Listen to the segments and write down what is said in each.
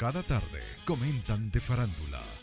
cada tarde comentan de farándula.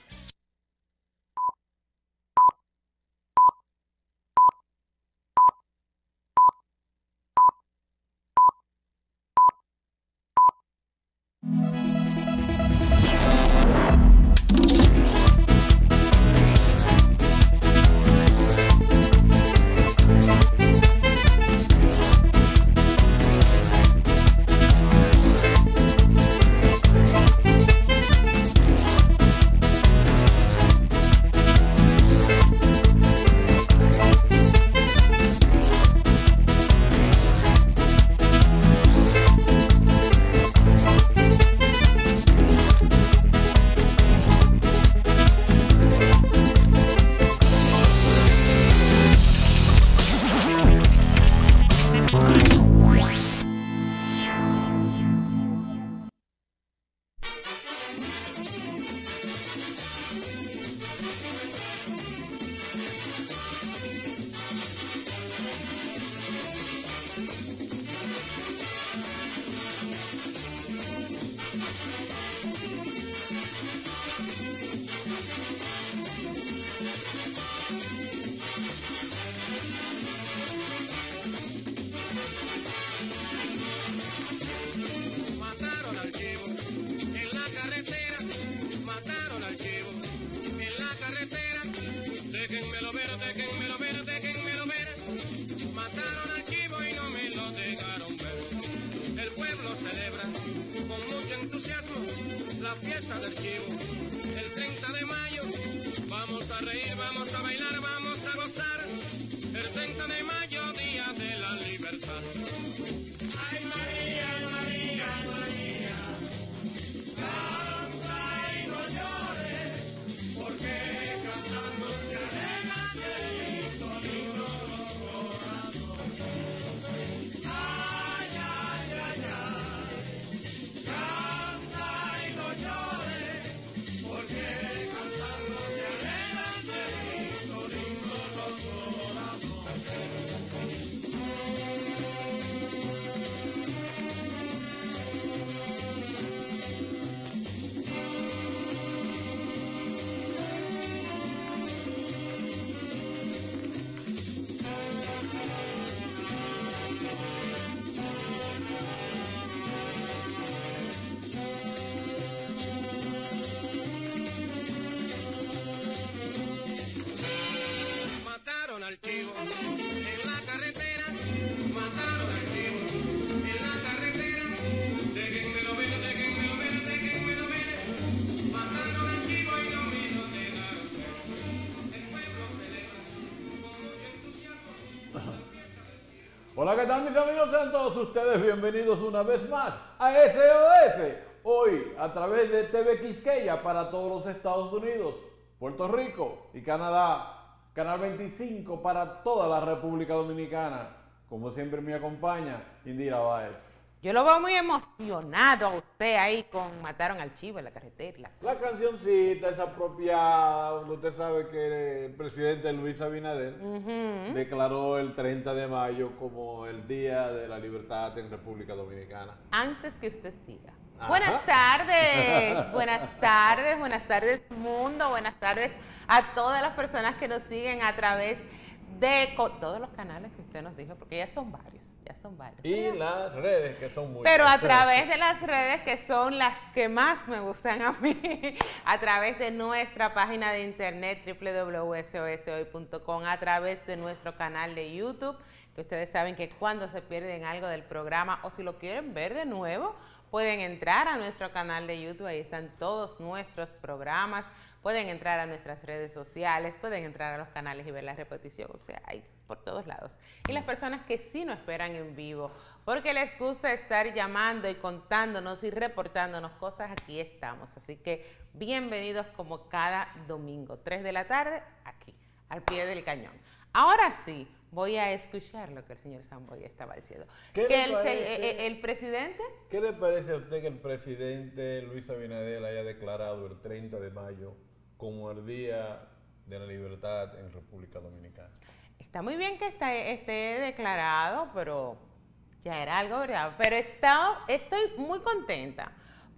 Hola, ¿qué tal mis amigos? Sean todos ustedes bienvenidos una vez más a SOS. Hoy a través de TV Quisqueya para todos los Estados Unidos, Puerto Rico y Canadá. Canal 25 para toda la República Dominicana. Como siempre me acompaña Indira Báez. Yo lo veo muy emocionado a usted ahí con Mataron al Chivo en la carretera. La cancioncita es apropiada, usted sabe que el presidente Luis Abinader declaró el 30 de mayo como el Día de la Libertad en República Dominicana. Antes que usted siga. Ajá. Buenas tardes, buenas tardes, buenas tardes mundo, buenas tardes a todas las personas que nos siguen a través de co- todos los canales que usted nos dijo, porque ya son varios, ya son varios. Y las redes que son muy Pero a través de las redes que son las que más me gustan a mí, a través de nuestra página de internet www.sosohoy.com, a través de nuestro canal de YouTube, que ustedes saben que cuando se pierden algo del programa o si lo quieren ver de nuevo, pueden entrar a nuestro canal de YouTube, ahí están todos nuestros programas, pueden entrar a nuestras redes sociales, pueden entrar a los canales y ver la repetición, o sea, hay por todos lados. Y las personas que sí no esperan en vivo, porque les gusta estar llamando y contándonos y reportándonos cosas, aquí estamos. Así que bienvenidos como cada domingo, 3 de la tarde, aquí, al pie del cañón. Ahora sí, voy a escuchar lo que el señor Samboy estaba diciendo. ¿Qué Que el, parece? eh, el presidente ¿Qué le parece a usted que el presidente Luis Abinader haya declarado el 30 de mayo como el Día de la Libertad en República Dominicana? Está muy bien que esté, esté declarado, pero ya era algo, ¿verdad? Pero está, estoy muy contenta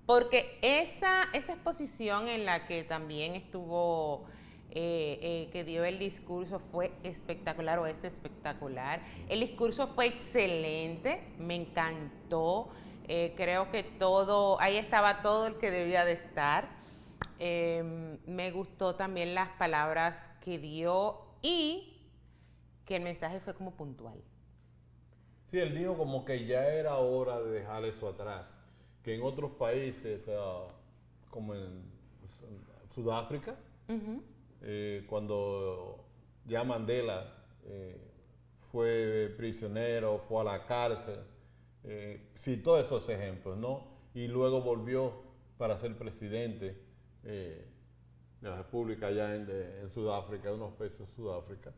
porque esa, esa exposición en la que también estuvo, eh, eh, que dio el discurso fue espectacular o es espectacular. El discurso fue excelente, me encantó. Eh, creo que todo, ahí estaba todo el que debía de estar. Em, me gustó también las palabras que dio y que el mensaje fue como puntual. Sí, él dijo como que ya era hora de dejar eso atrás, que en otros países, ah, como en Sudáfrica, eh, cuando ya Mandela eh, fue prisionero, fue a la cárcel, eh, citó esos ejemplos, ¿no? Y luego volvió para ser presidente de la República allá en, en Sudáfrica, unos países de Sudáfrica.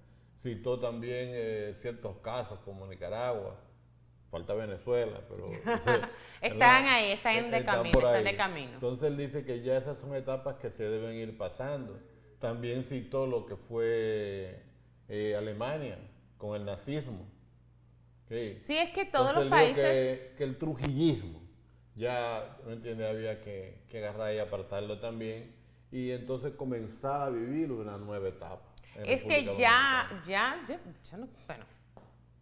Citó también ciertos casos como Nicaragua, falta Venezuela, pero... están ahí, están de camino, están de camino. Entonces él dice que ya esas son etapas que se deben ir pasando. También citó lo que fue eh, Alemania con el nazismo. Sí, es que todos los países... Que, que, el trujillismo ya, ¿me entiendes? Había que, que, agarrar y apartarlo también. Y entonces comenzar a vivir una nueva etapa. Es que ya, ya, ya, ya no, bueno,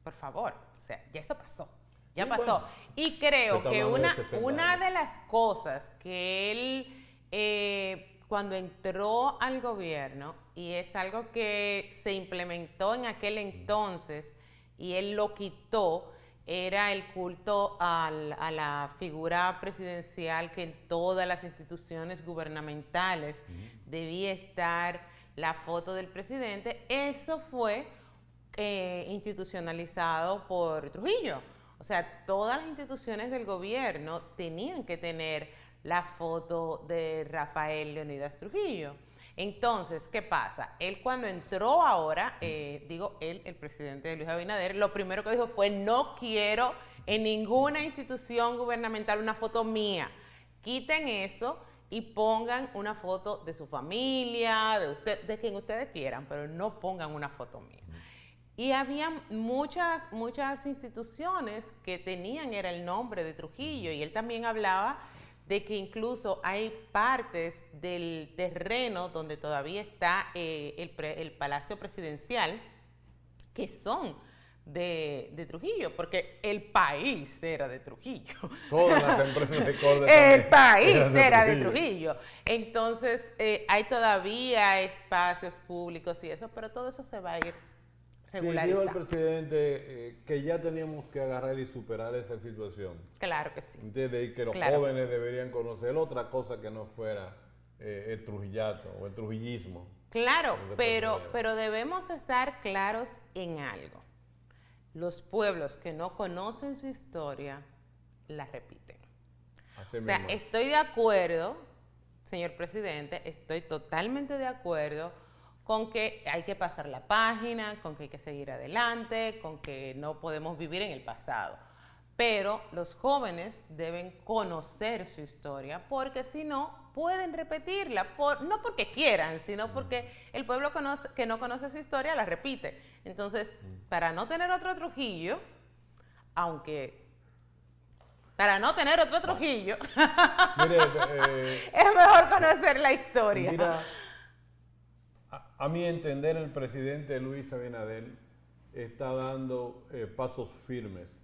por favor, o sea, ya eso pasó. Ya pasó. Y creo que una, una de las cosas que él, eh, cuando entró al gobierno, y es algo que se implementó en aquel entonces, y él lo quitó, era el culto a la figura presidencial que en todas las instituciones gubernamentales debía estar la foto del presidente. Eso fue eh, institucionalizado por Trujillo. O sea, todas las instituciones del gobierno tenían que tener la foto de Rafael Leonidas Trujillo. Entonces, ¿qué pasa? Él cuando entró ahora, eh, digo él, el presidente de Luis Abinader, lo primero que dijo fue, no quiero en ninguna institución gubernamental una foto mía. Quiten eso y pongan una foto de su familia, de, usted, de quien ustedes quieran, pero no pongan una foto mía. Y había muchas, muchas instituciones que tenían, era el nombre de Trujillo, y él también hablaba de que incluso hay partes del terreno donde todavía está eh, el, Palacio Presidencial que son de, Trujillo, porque el país era de Trujillo. Todas las empresas de El país era de Trujillo. Entonces, eh, hay todavía espacios públicos y eso, pero todo eso se va a ir Sí, dijo el presidente eh, que ya teníamos que agarrar y superar esa situación. Claro que sí. Y que los jóvenes deberían conocer otra cosa que no fuera eh, el trujillato o el trujillismo. Claro, pero, pero debemos estar claros en algo. Los pueblos que no conocen su historia la repiten. o sea, estoy de acuerdo, señor presidente, estoy totalmente de acuerdo con que hay que pasar la página, con que hay que seguir adelante, con que no podemos vivir en el pasado. Pero los jóvenes deben conocer su historia porque si no, pueden repetirla, no porque quieran, sino porque el pueblo que no conoce su historia la repite. Entonces, para no tener otro Trujillo, aunque para no tener otro Trujillo, eh, es mejor conocer la historia. A mi entender, el presidente Luis Abinader está dando eh, pasos firmes.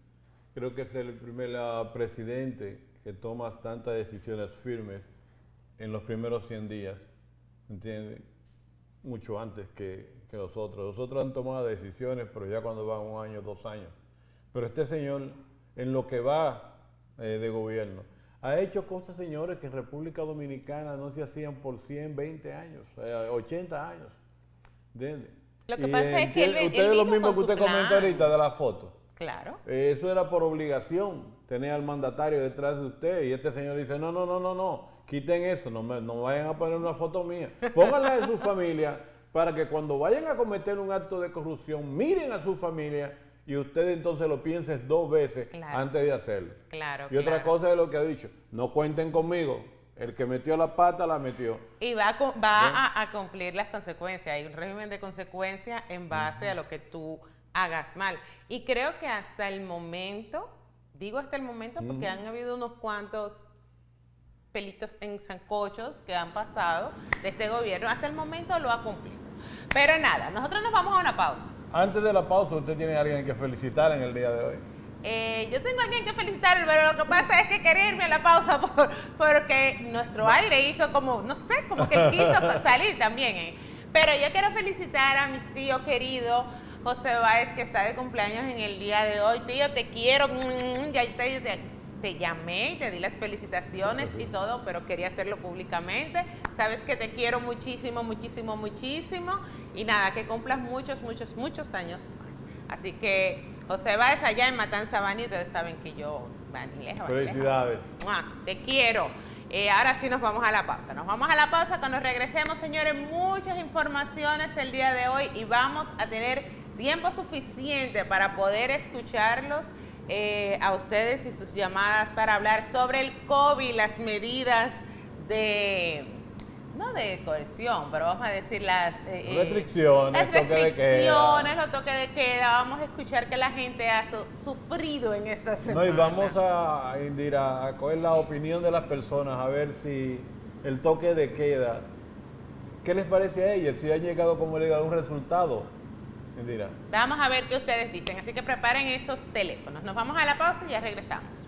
Creo que es el primer presidente que toma tantas decisiones firmes en los primeros 100 días, ¿entiende? Mucho antes que, que nosotros. Nosotros han tomado decisiones, pero ya cuando van un año, dos años. Pero este señor, en lo que va eh, de gobierno, ha hecho cosas, señores, que en República Dominicana no se hacían por 100, 20 años, 80 eh, años. Lo que pasa es que él, Ustedes lo mismo que usted comentó ahorita de la foto. Claro. Eso era por obligación, tener al mandatario detrás de usted y este señor dice, no, no, no, no, no, quiten eso, no, me, no vayan a poner una foto mía. Pónganla en su familia para que cuando vayan a cometer un acto de corrupción, miren a su familia y usted entonces lo piensen dos veces antes de hacerlo. Claro, y otra cosa es lo que ha dicho, no cuenten conmigo, el que metió la pata la metió. Y va, a, va a, cumplir las consecuencias. Hay un régimen de consecuencias en base a lo que tú hagas mal. Y creo que hasta el momento, digo hasta el momento porque han habido unos cuantos pelitos en zancochos que han pasado de este gobierno. Hasta el momento lo ha cumplido. Pero nada, nosotros nos vamos a una pausa. Antes de la pausa, usted tiene a alguien que felicitar en el día de hoy. Eh, yo tengo a alguien que felicitar, pero lo que pasa es que quería irme a la pausa por- porque nuestro aire hizo como, no sé, como que quiso salir también. eh. Pero yo quiero felicitar a mi tío querido José Báez, que está de cumpleaños en el día de hoy. Tío, te quiero. mm, Ya te, te- llamé y te di las felicitaciones y todo, pero quería hacerlo públicamente. Sabes que te quiero muchísimo, muchísimo, muchísimo. Y nada, que cumplas muchos, muchos, muchos años más. Así que José Báez allá en Matanza Bani, ustedes saben que yo, van lejos, van ni lejos. Felicidades. Te quiero. Eh, ahora sí nos vamos a la pausa. Nos vamos a la pausa. Cuando regresemos, señores, muchas informaciones el día de hoy y vamos a tener tiempo suficiente para poder escucharlos eh, a ustedes y sus llamadas para hablar sobre el COVID, las medidas de no de coerción, pero vamos a decir las eh, eh, Restricciones, las restricciones, los toques de queda. Vamos a escuchar que la gente ha su- sufrido en esta semana. No, y vamos a, Indira, a coger la opinión de las personas, a ver si el toque de queda, ¿qué les parece a ellos? Si han llegado como le a un resultado, Indira. Vamos a ver qué ustedes dicen. Así que preparen esos teléfonos. Nos vamos a la pausa y ya regresamos.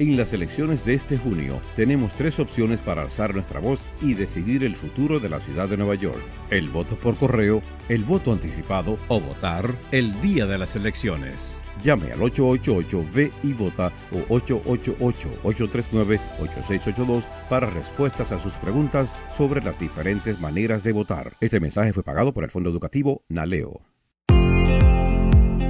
En las elecciones de este junio tenemos tres opciones para alzar nuestra voz y decidir el futuro de la ciudad de Nueva York. El voto por correo, el voto anticipado o votar el día de las elecciones. Llame al 888-V y vota o 888-839-8682 para respuestas a sus preguntas sobre las diferentes maneras de votar. Este mensaje fue pagado por el Fondo Educativo Naleo.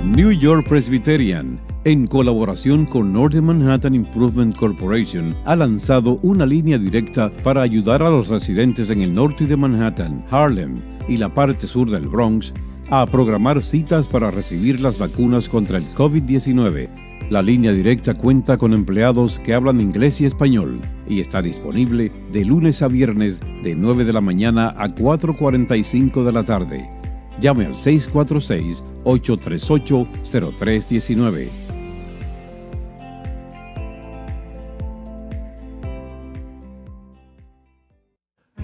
New York Presbyterian, en colaboración con Northern Manhattan Improvement Corporation, ha lanzado una línea directa para ayudar a los residentes en el norte de Manhattan, Harlem y la parte sur del Bronx a programar citas para recibir las vacunas contra el COVID-19. La línea directa cuenta con empleados que hablan inglés y español y está disponible de lunes a viernes de 9 de la mañana a 4.45 de la tarde. Llame al 646-838-0319.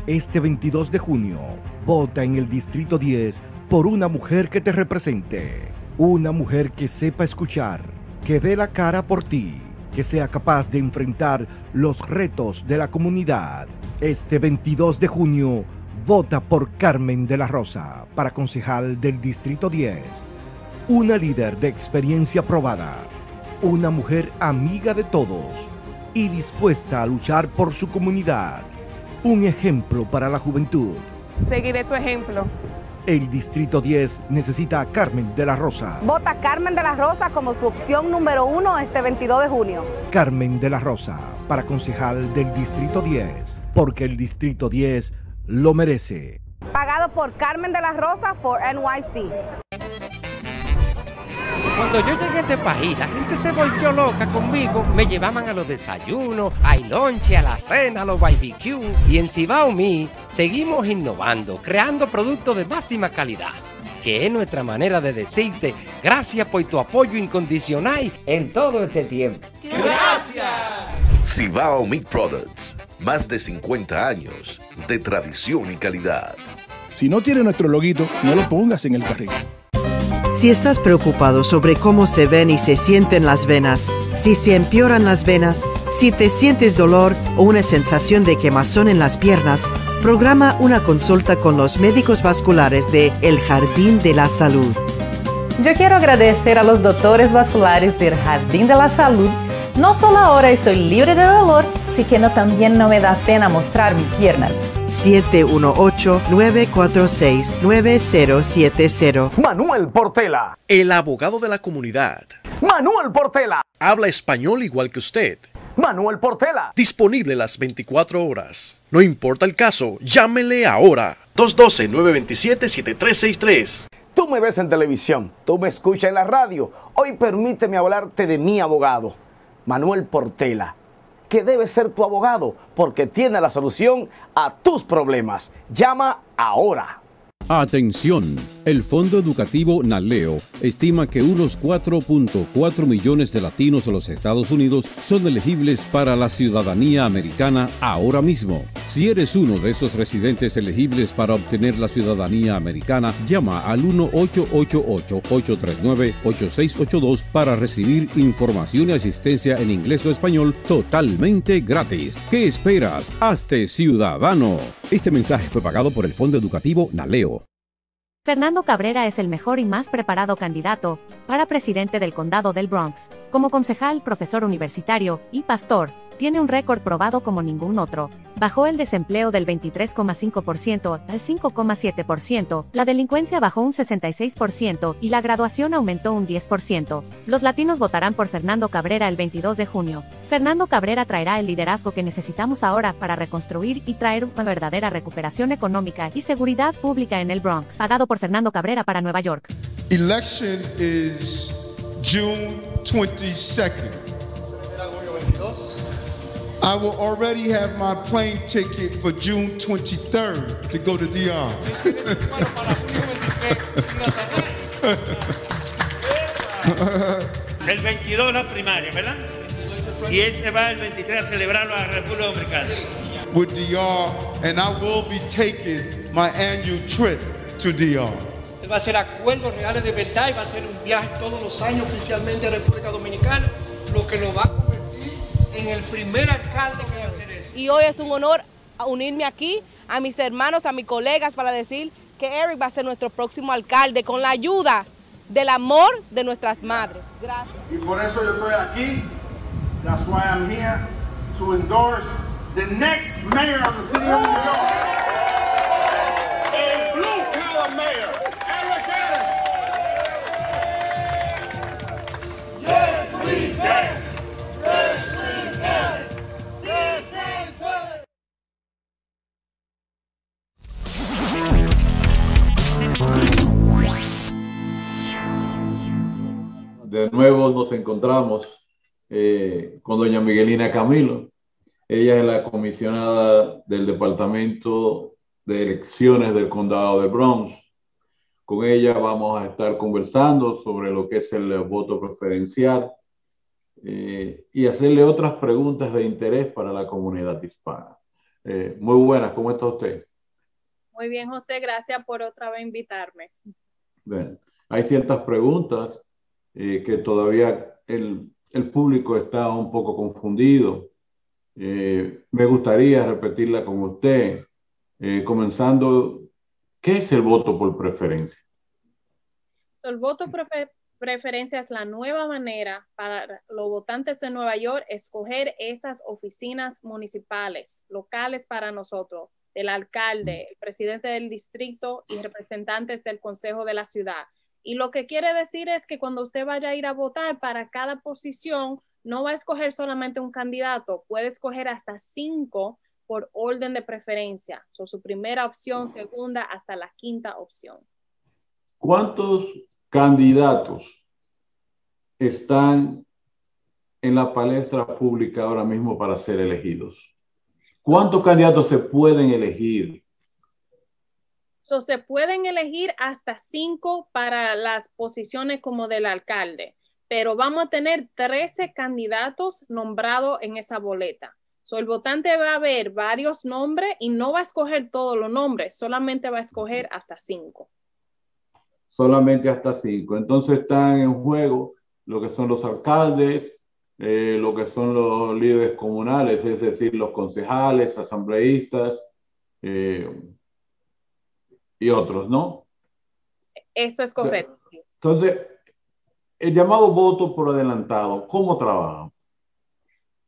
Este 22 de junio, vota en el Distrito 10 por una mujer que te represente. Una mujer que sepa escuchar, que dé la cara por ti, que sea capaz de enfrentar los retos de la comunidad. Este 22 de junio, vota por Carmen de la Rosa para concejal del Distrito 10. Una líder de experiencia probada. Una mujer amiga de todos y dispuesta a luchar por su comunidad. Un ejemplo para la juventud. Seguiré tu ejemplo. El Distrito 10 necesita a Carmen de la Rosa. Vota Carmen de la Rosa como su opción número uno este 22 de junio. Carmen de la Rosa para concejal del Distrito 10, porque el Distrito 10 lo merece. Pagado por Carmen de la Rosa for NYC. Cuando yo llegué a este país, la gente se volvió loca conmigo. Me llevaban a los desayunos, al lonche, a la cena, a los barbecue. Y en Cibao Me seguimos innovando, creando productos de máxima calidad. Que es nuestra manera de decirte gracias por tu apoyo incondicional en todo este tiempo. Cibao Meat Products. Más de 50 años de tradición y calidad. Si no tiene nuestro loguito, no lo pongas en el carril. Si estás preocupado sobre cómo se ven y se sienten las venas, si se empeoran las venas, si te sientes dolor o una sensación de quemazón en las piernas, programa una consulta con los médicos vasculares de El Jardín de la Salud. Yo quiero agradecer a los doctores vasculares del Jardín de la Salud. No solo ahora estoy libre de dolor, sino que también no me da pena mostrar mis piernas. 718-946-9070. Manuel Portela. El abogado de la comunidad. Manuel Portela. Habla español igual que usted. Manuel Portela. Disponible las 24 horas. No importa el caso, llámele ahora. 212-927-7363. Tú me ves en televisión, tú me escuchas en la radio. Hoy permíteme hablarte de mi abogado, Manuel Portela, que debe ser tu abogado porque tiene la solución a tus problemas. Llama ahora. Atención, el Fondo Educativo Naleo estima que unos 4.4 millones de latinos en los Estados Unidos son elegibles para la ciudadanía americana ahora mismo. Si eres uno de esos residentes elegibles para obtener la ciudadanía americana, llama al 1-888-839-8682 para recibir información y asistencia en inglés o español totalmente gratis. ¿Qué esperas? Hazte ciudadano. Este mensaje fue pagado por el Fondo Educativo Naleo. Fernando Cabrera es el mejor y más preparado candidato para presidente del condado del Bronx. Como concejal, profesor universitario y pastor, tiene un récord probado como ningún otro. Bajó el desempleo del 23,5% al 5,7%, la delincuencia bajó un 66% y la graduación aumentó un 10%. Los latinos votarán por Fernando Cabrera el 22 de junio. Fernando Cabrera traerá el liderazgo que necesitamos ahora para reconstruir y traer una verdadera recuperación económica y seguridad pública en el Bronx. Pagado por Fernando Cabrera para Nueva York. Election is June 22nd. I will already have my plane ticket for June 23rd to go to DR. El 22 la primaria, ¿verdad? Y él se va el 23 a celebrarlo a República Dominicana. with DR, and I will be taking my annual trip to DR. Él va a hacer acuerdos reales de verdad y va a hacer un viaje todos los años oficialmente a República Dominicana, lo que lo va a convertir en el primer alcalde que va a hacer eso. Y hoy es un honor unirme aquí a mis hermanos, a mis colegas para decir que Eric va a ser nuestro próximo alcalde con la ayuda del amor de nuestras madres. Gracias. Y por eso yo estoy aquí. That's why I'm here to endorse the next mayor of the city of New York. A blue collar mayor, Eric Adams. Yes, we can. De nuevo nos encontramos eh, con doña Miguelina Camilo. Ella es la comisionada del Departamento de Elecciones del Condado de Bronx. Con ella vamos a estar conversando sobre lo que es el voto preferencial eh, y hacerle otras preguntas de interés para la comunidad hispana. Eh, muy buenas, ¿cómo está usted? Muy bien, José, gracias por otra vez invitarme. Bien, hay ciertas preguntas eh, que todavía el, el, público está un poco confundido. Eh, me gustaría repetirla con usted, eh, comenzando, ¿qué es el voto por preferencia? El voto prefer preferencia es la nueva manera para los votantes de Nueva York escoger esas oficinas municipales, locales para nosotros, el alcalde, el presidente del distrito y representantes del consejo de la ciudad. Y lo que quiere decir es que cuando usted vaya a ir a votar para cada posición, no va a escoger solamente un candidato, puede escoger hasta cinco por orden de preferencia. So, su primera opción, segunda, hasta la quinta opción. ¿Cuántos candidatos están en la palestra pública ahora mismo para ser elegidos? ¿Cuántos candidatos se pueden elegir? So, se pueden elegir hasta cinco para las posiciones como del alcalde, pero vamos a tener 13 candidatos nombrados en esa boleta. So, el votante va a ver varios nombres y no va a escoger todos los nombres, solamente va a escoger hasta cinco. Solamente hasta cinco. Entonces están en juego lo que son los alcaldes, eh, lo que son los líderes comunales, es decir, los concejales, asambleístas, eh, y otros, ¿no? Eso es correcto. Entonces, el llamado voto por adelantado, ¿cómo trabaja?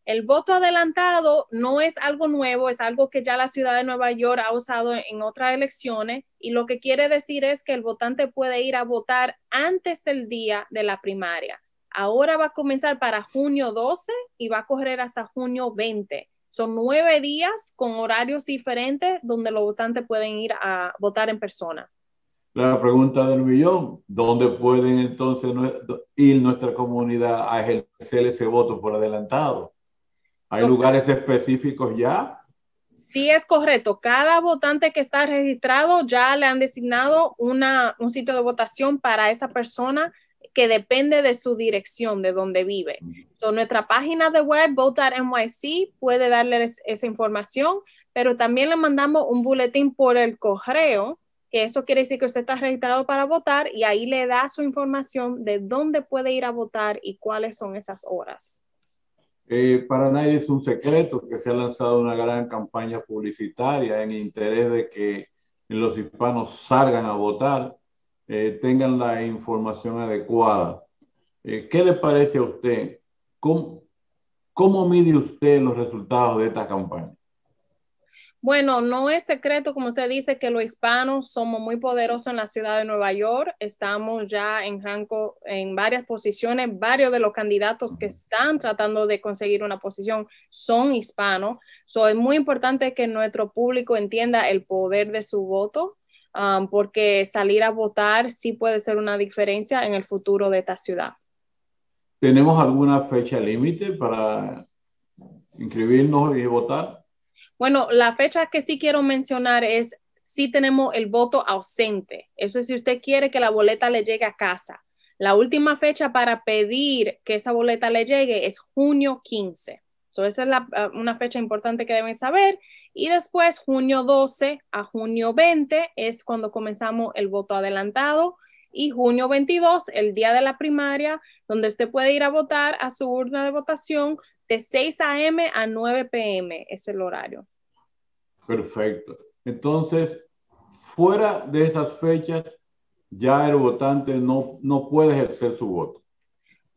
El voto adelantado no es algo nuevo, es algo que ya la ciudad de Nueva York ha usado en otras elecciones y lo que quiere decir es que el votante puede ir a votar antes del día de la primaria. Ahora va a comenzar para junio 12 y va a correr hasta junio 20. Son nueve días con horarios diferentes donde los votantes pueden ir a votar en persona. La pregunta del millón, ¿dónde pueden entonces ir nuestra comunidad a ejercer ese voto por adelantado? ¿Hay lugares específicos ya? Sí, es correcto. Cada votante que está registrado ya le han designado una, un sitio de votación para esa persona que depende de su dirección, de donde vive. So, nuestra página de web, vote.nyc, puede darles esa información, pero también le mandamos un boletín por el correo, que eso quiere decir que usted está registrado para votar y ahí le da su información de dónde puede ir a votar y cuáles son esas horas. Eh, para nadie es un secreto que se ha lanzado una gran campaña publicitaria en interés de que los hispanos salgan a votar. Eh, tengan la información adecuada. Eh, ¿Qué le parece a usted? ¿Cómo, ¿Cómo mide usted los resultados de esta campaña? Bueno, no es secreto, como usted dice, que los hispanos somos muy poderosos en la ciudad de Nueva York. Estamos ya en rango en varias posiciones. Varios de los candidatos que están tratando de conseguir una posición son hispanos. So, es muy importante que nuestro público entienda el poder de su voto Um, porque salir a votar sí puede ser una diferencia en el futuro de esta ciudad. ¿Tenemos alguna fecha límite para inscribirnos y votar? Bueno, la fecha que sí quiero mencionar es si tenemos el voto ausente. Eso es si usted quiere que la boleta le llegue a casa. La última fecha para pedir que esa boleta le llegue es junio 15. So, esa es la, uh, una fecha importante que deben saber. Y después, junio 12 a junio 20 es cuando comenzamos el voto adelantado. Y junio 22, el día de la primaria, donde usted puede ir a votar a su urna de votación de 6 a.m. a 9 p.m. es el horario. Perfecto. Entonces, fuera de esas fechas, ya el votante no, no puede ejercer su voto.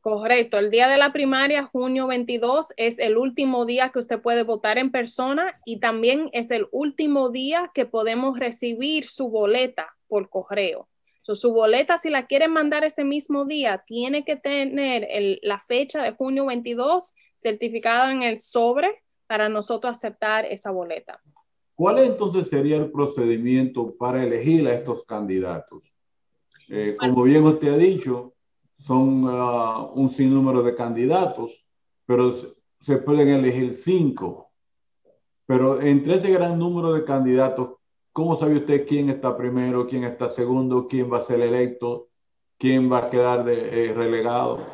Correcto, el día de la primaria, junio 22, es el último día que usted puede votar en persona y también es el último día que podemos recibir su boleta por correo. su boleta, si la quieren mandar ese mismo día, tiene que tener la fecha de junio 22 certificada en el sobre para nosotros aceptar esa boleta. ¿Cuál entonces sería el procedimiento para elegir a estos candidatos? Eh, como bien usted ha dicho, son uh, un sinnúmero de candidatos, pero se pueden elegir cinco. Pero entre ese gran número de candidatos, ¿cómo sabe usted quién está primero, quién está segundo, quién va a ser electo, quién va a quedar de, eh, relegado?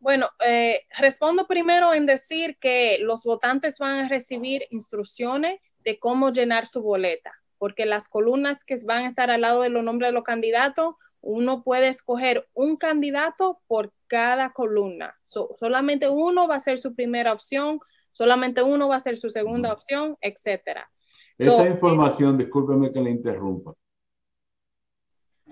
Bueno, eh, respondo primero en decir que los votantes van a recibir instrucciones de cómo llenar su boleta, porque las columnas que van a estar al lado de los nombres de los candidatos uno puede escoger un candidato por cada columna. solamente uno va a ser su primera opción, solamente uno va a ser su segunda opción, etcétera. Esa información, discúlpeme que le interrumpa.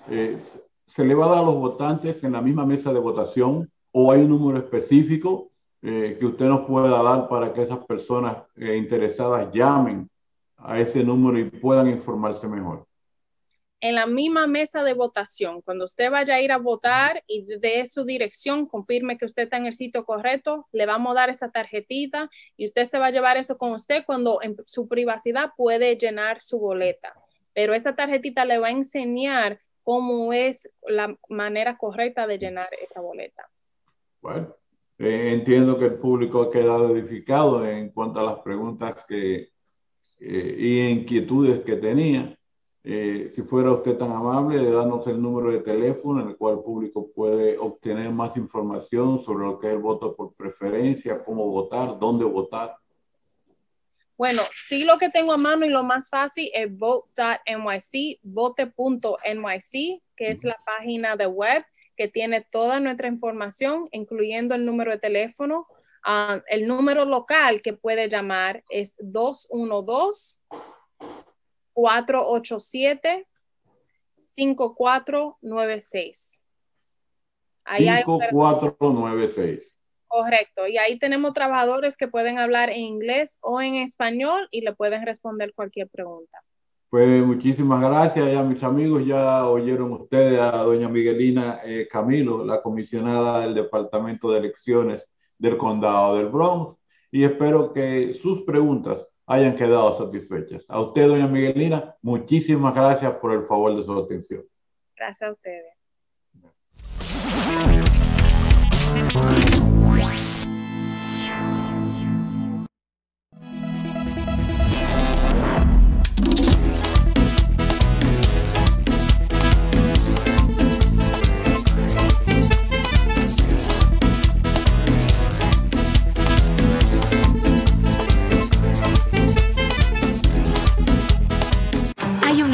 Eh, ¿Se le va a dar a los votantes en la misma mesa de votación o hay un número específico eh, que usted nos pueda dar para que esas personas eh, interesadas llamen a ese número y puedan informarse mejor? En la misma mesa de votación, cuando usted vaya a ir a votar y de su dirección confirme que usted está en el sitio correcto, le vamos a dar esa tarjetita y usted se va a llevar eso con usted cuando en su privacidad puede llenar su boleta. Pero esa tarjetita le va a enseñar cómo es la manera correcta de llenar esa boleta. Bueno, eh, entiendo que el público ha quedado edificado en cuanto a las preguntas que, eh, y inquietudes que tenía. Eh, si fuera usted tan amable de darnos el número de teléfono en el cual el público puede obtener más información sobre lo que es el voto por preferencia, cómo votar, dónde votar. Bueno, sí lo que tengo a mano y lo más fácil es vote.nyc, vote.nyc, que es la página de web que tiene toda nuestra información, incluyendo el número de teléfono. Ah, el número local que puede llamar es 212 487-5496. Ahí 5496. Correcto. Y ahí tenemos trabajadores que pueden hablar en inglés o en español y le pueden responder cualquier pregunta. Pues muchísimas gracias ya mis amigos, ya oyeron ustedes a doña Miguelina eh, Camilo, la comisionada del Departamento de Elecciones del Condado del Bronx, y espero que sus preguntas hayan quedado satisfechas. A usted, doña Miguelina, muchísimas gracias por el favor de su atención. Gracias a ustedes.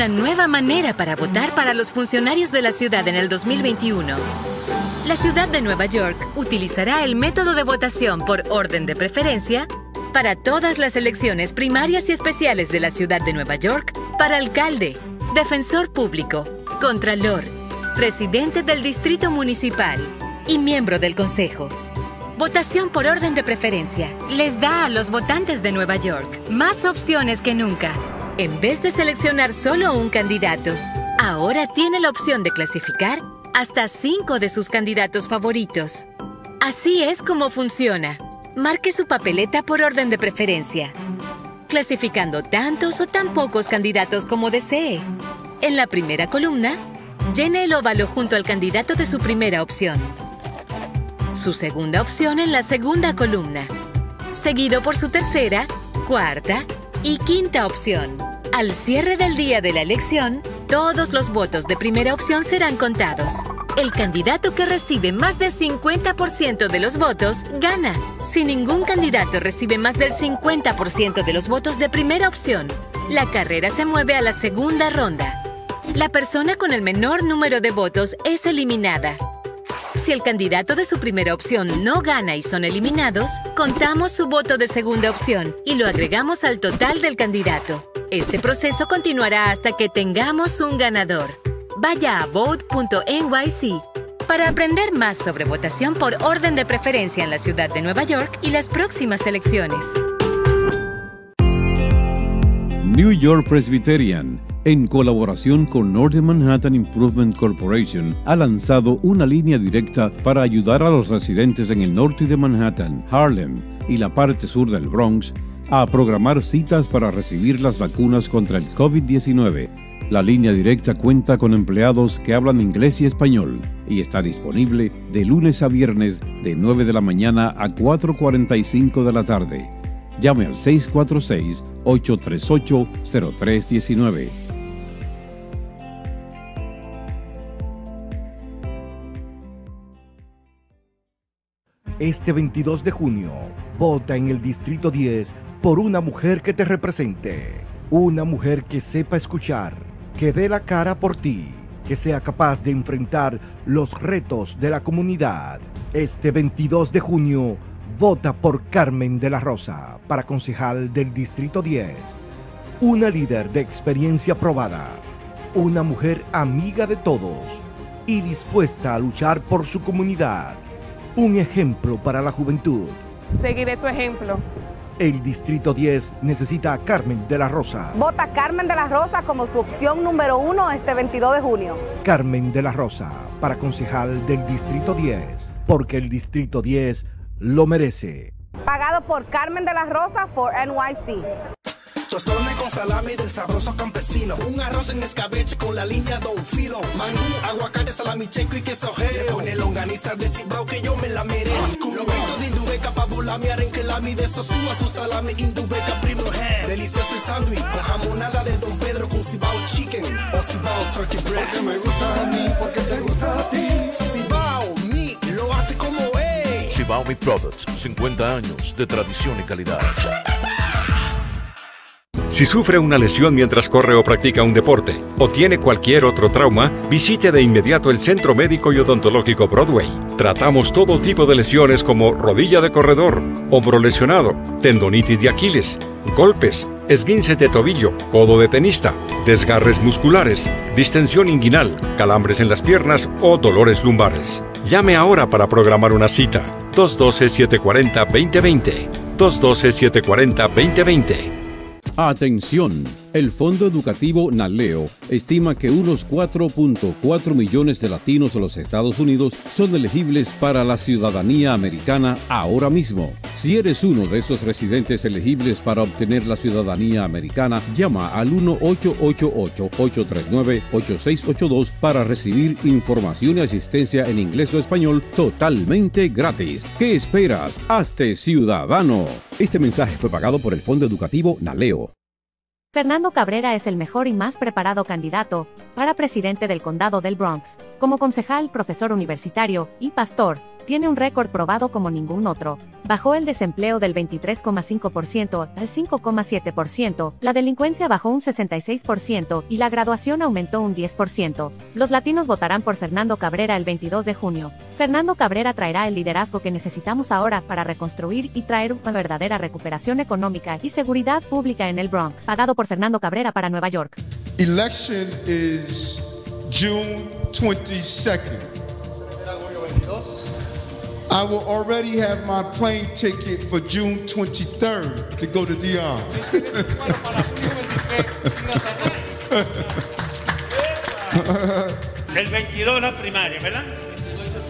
Nueva manera para votar para los funcionarios de la ciudad en el 2021. La ciudad de Nueva York utilizará el método de votación por orden de preferencia para todas las elecciones primarias y especiales de la ciudad de Nueva York para alcalde, defensor público, contralor, presidente del distrito municipal y miembro del consejo. Votación por orden de preferencia les da a los votantes de Nueva York más opciones que nunca. En vez de seleccionar solo un candidato, ahora tiene la opción de clasificar hasta cinco de sus candidatos favoritos. Así es como funciona. Marque su papeleta por orden de preferencia, clasificando tantos o tan pocos candidatos como desee. En la primera columna, llene el óvalo junto al candidato de su primera opción. Su segunda opción en la segunda columna, seguido por su tercera, cuarta y quinta opción. Al cierre del día de la elección, todos los votos de primera opción serán contados. El candidato que recibe más del 50% de los votos gana. Si ningún candidato recibe más del 50% de los votos de primera opción, la carrera se mueve a la segunda ronda. La persona con el menor número de votos es eliminada. Si el candidato de su primera opción no gana y son eliminados, contamos su voto de segunda opción y lo agregamos al total del candidato. Este proceso continuará hasta que tengamos un ganador. Vaya a vote.nyc para aprender más sobre votación por orden de preferencia en la ciudad de Nueva York y las próximas elecciones. New York Presbyterian, en colaboración con Northern Manhattan Improvement Corporation, ha lanzado una línea directa para ayudar a los residentes en el norte de Manhattan, Harlem y la parte sur del Bronx a programar citas para recibir las vacunas contra el COVID-19. La línea directa cuenta con empleados que hablan inglés y español y está disponible de lunes a viernes de 9 de la mañana a 4.45 de la tarde. Llame al 646-838-0319. Este 22 de junio, vota en el Distrito 10 por una mujer que te represente. Una mujer que sepa escuchar, que dé la cara por ti, que sea capaz de enfrentar los retos de la comunidad. Este 22 de junio, vota por Carmen de la Rosa para concejal del Distrito 10. Una líder de experiencia probada. Una mujer amiga de todos y dispuesta a luchar por su comunidad. Un ejemplo para la juventud. Seguiré tu ejemplo. El Distrito 10 necesita a Carmen de la Rosa. Vota Carmen de la Rosa como su opción número uno este 22 de junio. Carmen de la Rosa para concejal del Distrito 10, porque el Distrito 10 lo merece. Pagado por Carmen de la Rosa for NYC. Tostones con salami del sabroso campesino. Un arroz en escabeche con la línea Don Filo. Mangú, aguacate, salami checo y queso Le pone longaniza de cibao que yo me la merezco. Lo vendo de Indubeca pa' volamear en que la mi de Sosúa su salami Indubeca primo hand. Delicioso el sándwich con jamonada de Don Pedro con cibao chicken o cibao turkey breast. Porque me gusta a mí, porque te gusta a ti. Cibao, mi, lo hace como es. Cibao Meat Products, 50 años de tradición y calidad. Si sufre una lesión mientras corre o practica un deporte, o tiene cualquier otro trauma, visite de inmediato el Centro Médico y Odontológico Broadway. Tratamos todo tipo de lesiones como rodilla de corredor, hombro lesionado, tendonitis de Aquiles, golpes, esguinces de tobillo, codo de tenista, desgarres musculares, distensión inguinal, calambres en las piernas o dolores lumbares. Llame ahora para programar una cita. 212-740-2020. 212-740-2020. Atención, El Fondo Educativo Naleo estima que unos 4.4 millones de latinos de los Estados Unidos son elegibles para la ciudadanía americana ahora mismo. Si eres uno de esos residentes elegibles para obtener la ciudadanía americana, llama al 1-888-839-8682 para recibir información y asistencia en inglés o español totalmente gratis. ¿Qué esperas? Hazte ciudadano. Este mensaje fue pagado por el Fondo Educativo Naleo. Fernando Cabrera es el mejor y más preparado candidato para presidente del condado del Bronx. Como concejal, profesor universitario y pastor, tiene un récord probado como ningún otro. Bajó el desempleo del 23,5% al 5,7%, la delincuencia bajó un 66% y la graduación aumentó un 10%. Los latinos votarán por Fernando Cabrera el 22 de junio. Fernando Cabrera traerá el liderazgo que necesitamos ahora para reconstruir y traer una verdadera recuperación económica y seguridad pública en el Bronx. Pagado por Fernando Cabrera para Nueva York. Election is June 22nd. I will already have my plane ticket for June 23rd to go to DR. El 22 la primaria, ¿verdad?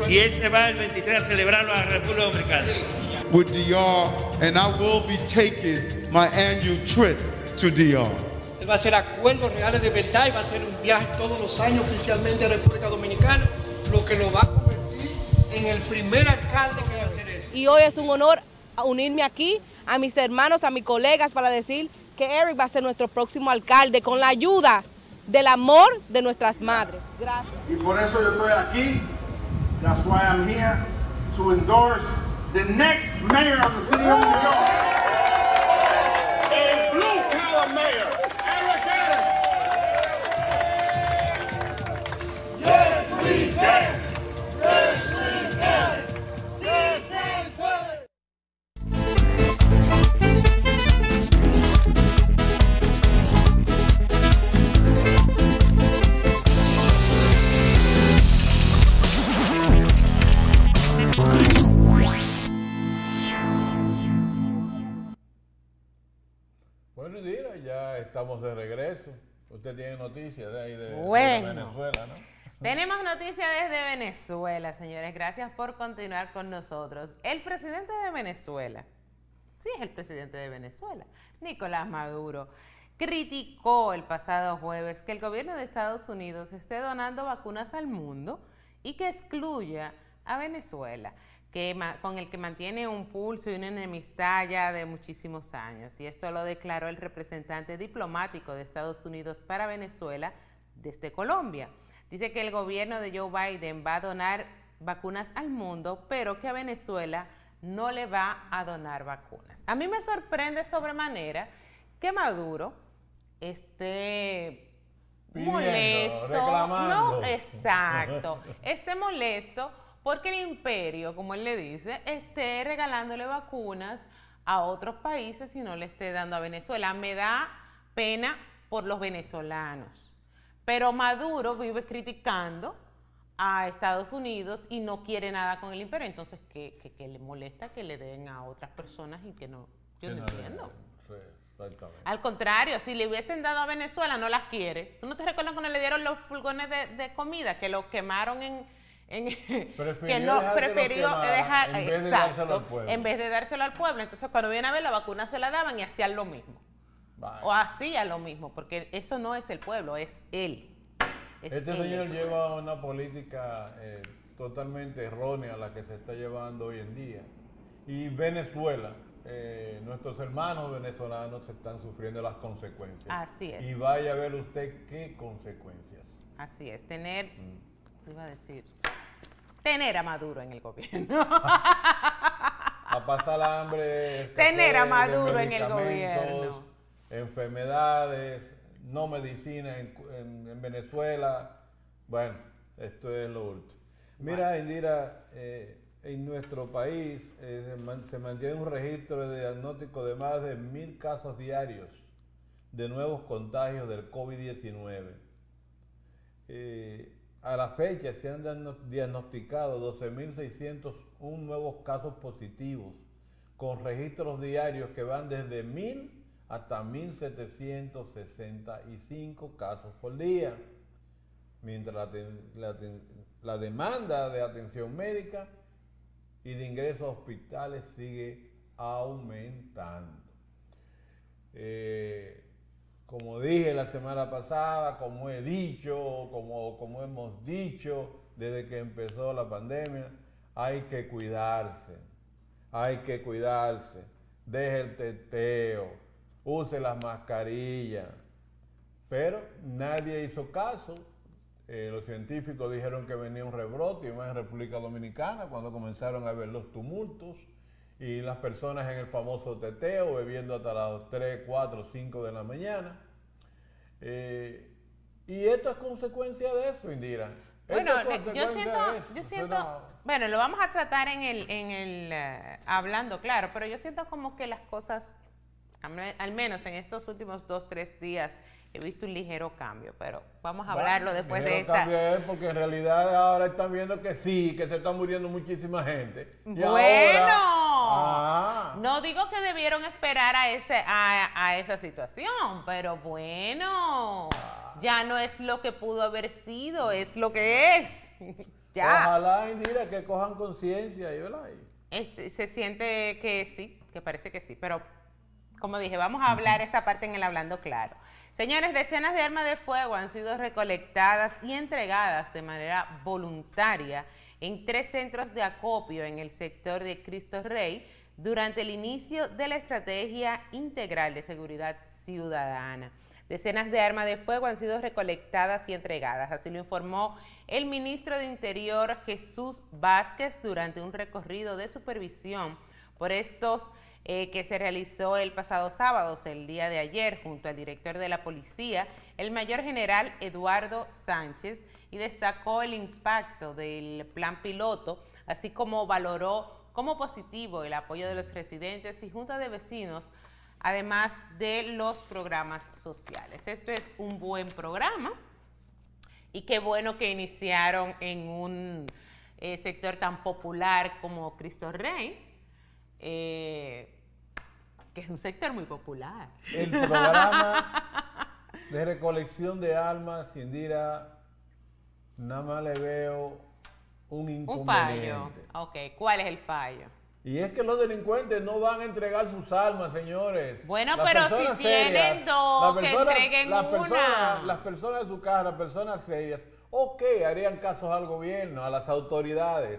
Y él se va el 23 a celebrarlo a la República Dominicana. with DR, and I will be taking my annual trip to DR. Él va a hacer acuerdos reales de verdad y va a hacer un viaje todos los años oficialmente a República Dominicana, lo que lo va a en el primer alcalde que va a hacer eso. Y hoy es un honor unirme aquí a mis hermanos, a mis colegas para decir que Eric va a ser nuestro próximo alcalde con la ayuda del amor de nuestras madres. Gracias. Y por eso yo estoy aquí. That's why I'm here to endorse the next mayor of the city of New York. A blue collar mayor, estamos de regreso. Usted tiene noticias de ahí de. Venezuela, ¿no? Tenemos noticias desde Venezuela, señores. Gracias por continuar con nosotros. El presidente de Venezuela, sí es el presidente de Venezuela, Nicolás Maduro, criticó el pasado jueves que el gobierno de Estados Unidos esté donando vacunas al mundo y que excluya a Venezuela, que, con el que mantiene un pulso y una enemistad ya de muchísimos años. Y esto lo declaró el representante diplomático de Estados Unidos para Venezuela desde Colombia. Dice que el gobierno de Joe Biden va a donar vacunas al mundo, pero que a Venezuela no le va a donar vacunas. A mí me sorprende sobremanera que Maduro esté Pidiendo, molesto. reclamando. No, exacto. Esté molesto porque el imperio, como él le dice, esté regalándole vacunas a otros países y no le esté dando a Venezuela. Me da pena por los venezolanos. Pero Maduro vive criticando a Estados Unidos y no quiere nada con el imperio. Entonces, ¿qué, qué- qué le molesta que le den a otras personas y que no? Yo no entiendo. Sí, exactamente. Al contrario, si le hubiesen dado a Venezuela, no las quiere. ¿Tú no te recuerdas cuando le dieron los furgones de, de comida, que los quemaron en... en- que no prefirió dejar... en vez de exacto, dárselo al pueblo. en vez de dárselo al pueblo. Entonces, cuando viene a ver, la vacuna se la daban y hacían lo mismo. O hacía lo mismo, porque eso no es el pueblo, es él. Es Este él señor lleva una política eh, totalmente errónea la que se está llevando hoy en día. Y Venezuela, eh, nuestros hermanos venezolanos están sufriendo las consecuencias. Así es. Y vaya a ver usted qué consecuencias. Así es, tener... Mm. ¿qué iba a decir? Tener a Maduro en el gobierno. A pasar hambre. Tener a Maduro en el gobierno. Enfermedades, no medicina en, en- en Venezuela. Bueno, esto es lo último. Mira, Indira, eh, en nuestro país eh, se man- se mantiene un registro de diagnóstico de más de mil casos diarios de nuevos contagios del COVID-19. Eh, a la fecha se han diagno- diagnosticado 12.601 nuevos casos positivos, con registros diarios que van desde 1.000 hasta 1.765 casos por día, mientras la demanda de atención médica y de ingresos a hospitales sigue aumentando. Eh, como dije la semana pasada, como he dicho, como, como hemos dicho desde que empezó la pandemia, hay que cuidarse, hay que cuidarse, deje el teteo, use las mascarillas, pero nadie hizo caso. Eh, los científicos dijeron que venía un rebrote, y más en República Dominicana, cuando comenzaron a ver los tumultos y las personas en el famoso teteo, bebiendo hasta las 3, 4, 5 de la mañana. Eh, y esto es consecuencia de eso, Indira. Bueno, le- yo siento, eso. yo siento, no- bueno, lo vamos a tratar en el, en el, eh, hablando, claro, pero yo siento como que las cosas, al menos en estos últimos dos, tres días, he visto un ligero cambio, pero vamos a hablarlo después de esta. cambio es porque en realidad ahora están viendo que sí, que se está muriendo muchísima gente. Y Bueno, ahora- Ah. no digo que debieron esperar a, ese, a, a esa situación, pero bueno, ya no es lo que pudo haber sido, es lo que es. ya. Ojalá, Indira, que cojan conciencia, Este, se siente que sí, que parece que sí, pero como dije, vamos a hablar esa parte en el hablando claro. Señores, decenas de armas de fuego han sido recolectadas y entregadas de manera voluntaria en tres centros de acopio en el sector de Cristo Rey durante el inicio de la estrategia integral de seguridad ciudadana. Decenas de armas de fuego han sido recolectadas y entregadas, así lo informó el ministro de Interior Jesús Vázquez durante un recorrido de supervisión por estos eh, que se realizó el pasado sábado, el día de ayer, junto al director de la policía, el mayor general Eduardo Sánchez, y destacó el impacto del plan piloto, así como valoró como positivo el apoyo de los residentes y junta de vecinos además de los programas sociales. Esto es un buen programa y qué bueno que iniciaron en un eh, sector tan popular como Cristo Rey, eh, que es un sector muy popular. El programa de recolección de armas, Indira, nada más le veo un un fallo. inconveniente. Ok, ¿cuál es el fallo? Y es que los delincuentes no van a entregar sus armas, señores. Bueno, Las pero si tienen dos, que entreguen las una. Personas, las personas de su casa, las personas serias, ok, harían casos al gobierno, a las autoridades,